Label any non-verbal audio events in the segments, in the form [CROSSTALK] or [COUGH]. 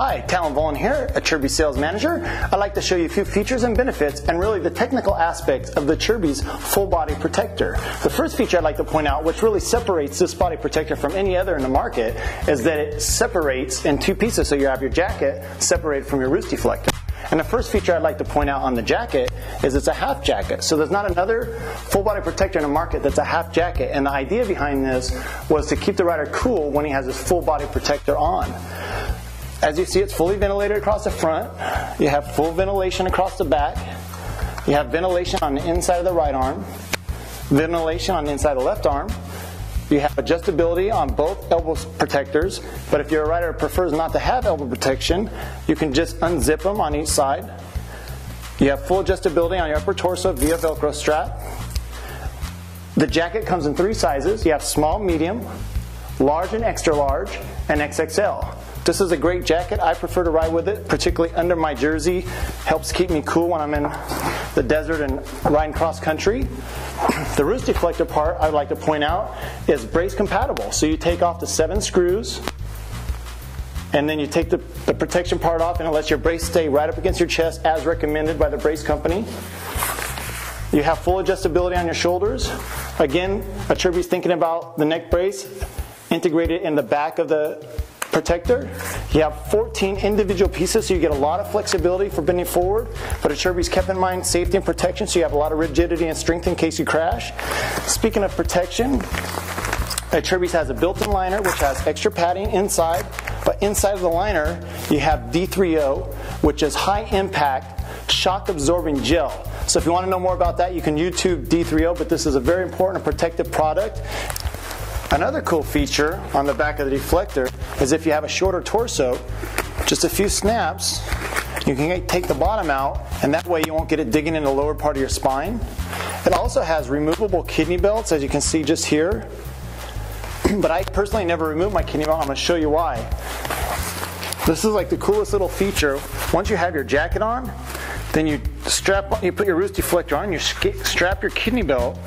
Hi, Tallon Vohland here, Acerbis sales manager. I'd like to show you a few features and benefits and really the technical aspects of the Acerbis full body protector. The first feature I'd like to point out, which really separates this body protector from any other in the market, is that it separates in two pieces. So you have your jacket separated from your roost deflector. And the first feature I'd like to point out on the jacket is it's a half jacket. So there's not another full body protector in the market that's a half jacket. And the idea behind this was to keep the rider cool when he has his full body protector on. As you see, it's fully ventilated across the front. You have full ventilation across the back. You have ventilation on the inside of the right arm, ventilation on the inside of the left arm. You have adjustability on both elbow protectors, but if you're a rider prefers not to have elbow protection, you can just unzip them on each side. You have full adjustability on your upper torso via Velcro strap. The jacket comes in three sizes. You have small, medium, large and extra large, and XXL. This is a great jacket. I prefer to ride with it, particularly under my jersey. Helps keep me cool when I'm in the desert and riding cross country. [CLEARS THROAT] The roost deflector part I'd like to point out is brace compatible. So you take off the seven screws, and then you take the, the protection part off and it lets your brace stay right up against your chest as recommended by the brace company. You have full adjustability on your shoulders. Again, Acerbis thinking about the neck brace integrated in the back of the protector. You have 14 individual pieces, so you get a lot of flexibility for bending forward, but Acerbis kept in mind safety and protection, so you have a lot of rigidity and strength in case you crash. Speaking of protection, Acerbis has a built-in liner which has extra padding inside, but inside of the liner you have D3O, which is high impact shock absorbing gel. So if you want to know more about that, you can YouTube D3O, but this is a very important and protective product. Another cool feature on the back of the deflector is if you have a shorter torso, just a few snaps, you can take the bottom out, and that way you won't get it digging in the lower part of your spine. It also has removable kidney belts, as you can see just here. [CLEARS THROAT] but I personally never remove my kidney belt. I'm going to show you why. This is like the coolest little feature. Once you have your jacket on, then you strap, you put your roost deflector on, you strap your kidney belt,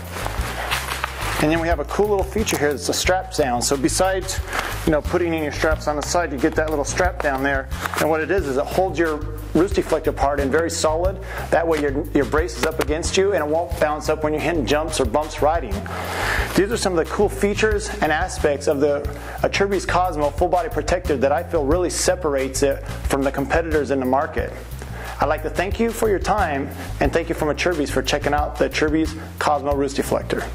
and then we have a cool little feature here that's a strap down. So besides, you know, putting in your straps on the side, you get that little strap down there. And what it is is it holds your roost deflector part in very solid. That way your, your brace is up against you and it won't bounce up when you're hitting jumps or bumps riding. These are some of the cool features and aspects of the Acerbis Cosmo full body protector that I feel really separates it from the competitors in the market. I'd like to thank you for your time and thank you from Acerbis for checking out the Acerbis Cosmo Roost Deflector.